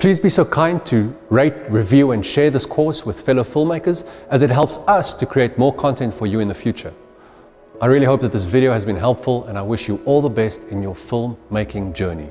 Please be so kind to rate, review, and share this course with fellow filmmakers as it helps us to create more content for you in the future. I really hope that this video has been helpful and I wish you all the best in your filmmaking journey.